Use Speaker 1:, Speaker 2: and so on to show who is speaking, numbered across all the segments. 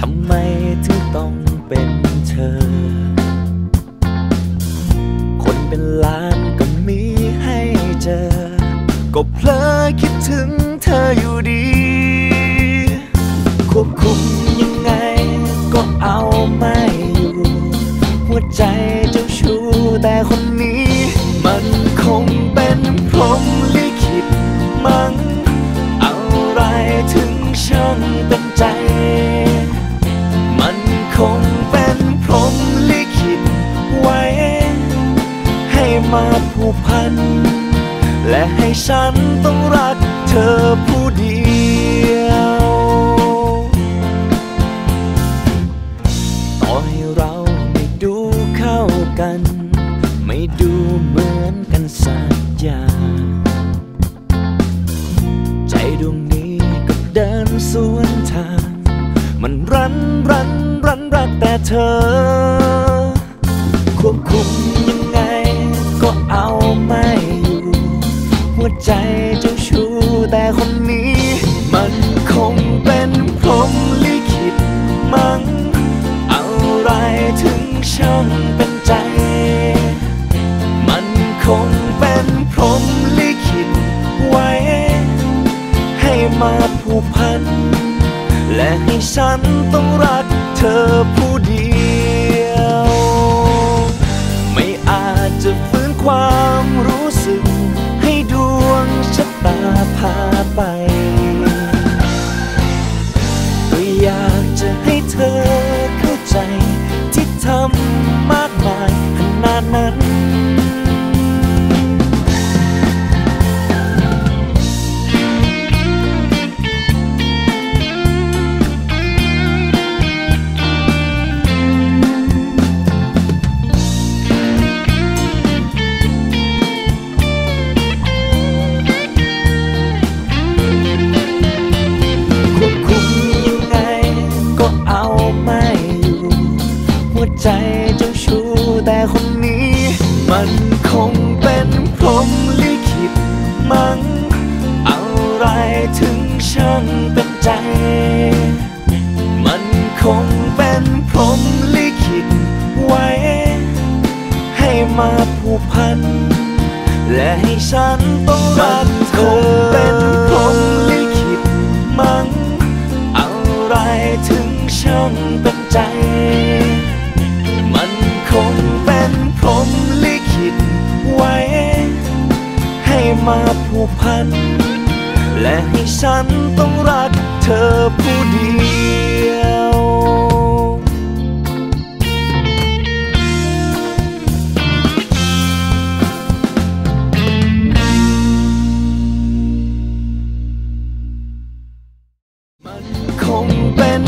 Speaker 1: ทำไมถึงต้องเป็นเธอ คนเป็นล้านก็มีให้เจอ ก็เพลอคิดถึงเธออยู่ดี ควบคุมยังไงก็เอาไม่อยู่ หัวใจเจ้าชู้แต่คนนี้ มาผูกพัน และให้ฉันต้องรักเธอผู้เดียว ต่อให้เราไม่ดูเข้ากัน ไม่ดูเหมือนกันสักอย่างใจดวงนี้ก็เดินสวนทาง มันรันรันรันรักแต่เธอควบคุม ใจเจ้าชู้แต่คนนี้ มันคงเป็นพรหมลิขิตมั้งอะไรถึงช่างเป็นใจ มันคงเป็นพรหมลิขิตไว้ ให้มาผูกพัน และให้ฉันต้องรักเธอผู้เดียว ทำมากมายขนาดนั้น วใจเจ้าชู้แต่คนนี้ มันคงเป็นพรมลิขิตมั้งอะไรถึงช่างเป็นใจ มันคงเป็นพรมลิขิตไว้ ให้มาผูกพัน และให้ฉันต้องรักเธอเป็นพรมลิขิตมั้งอะไรถึงช่างเป็นใจ มาผูกพัน และให้ฉันต้องรักเธอผู้เดียวมันคงเป็น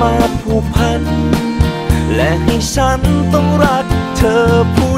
Speaker 1: มาผูกพัน และให้ฉันต้องรักเธอผู้